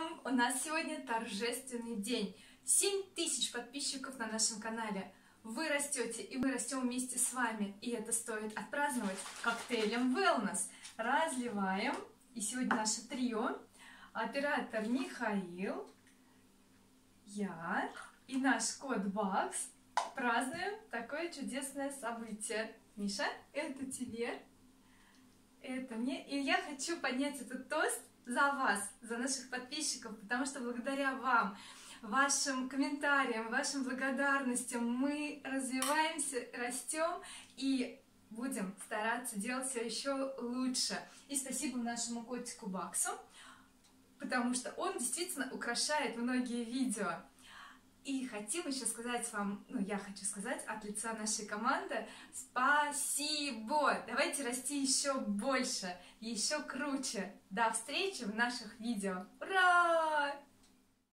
Та-дам! У нас сегодня торжественный день. 7 тысяч подписчиков на нашем канале. Вы растете, и мы растем вместе с вами. И это стоит отпраздновать коктейлем Wellness. Разливаем. И сегодня наше трио. Оператор Михаил, я и наш кот Бакс празднуем такое чудесное событие. Миша, это тебе, это мне. И я хочу поднять этот тост за вас, за наших подписчиков, потому что благодаря вам, вашим комментариям, вашим благодарностям мы развиваемся, растем и будем стараться делать все еще лучше. И спасибо нашему котику Баксу, потому что он действительно украшает многие видео. И хотим еще сказать вам, ну я хочу сказать от лица нашей команды спасибо! Давайте расти еще больше, еще круче. До встречи в наших видео. Ура!